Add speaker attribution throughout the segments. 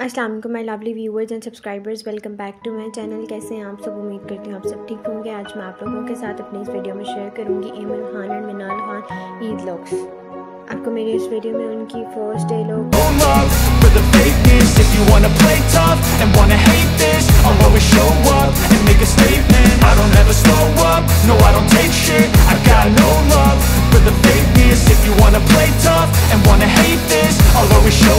Speaker 1: अस्सलाम वालेकुम lovely viewers and subscribers welcome back to my channel कैसे हैं आप सब? उम्मीद करती हूँ आप सब ठीक होंगे। आज मैं आप लोगों के साथ अपनी इस वीडियो में शेयर करूँगी इमन खान एंड मिनाल खान ईद लुक्स आपको मेरी इस वीडियो में उनकी first day
Speaker 2: fakeness. If you wanna play tough and wanna hate this, I'll always show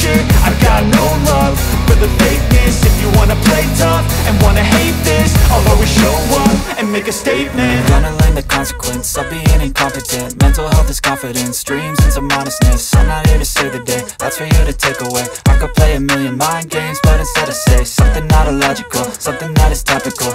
Speaker 2: shit I got no love for the fakeness. If you wanna play tough and wanna hate this I'll always show up and make a statement.
Speaker 3: Gonna learn the consequence of being incompetent. Mental health is confidence, dreams and some honestness I'm not here to save the day, that's for you to take away. I could play a million mind games, but instead I say Something not illogical, something that is topical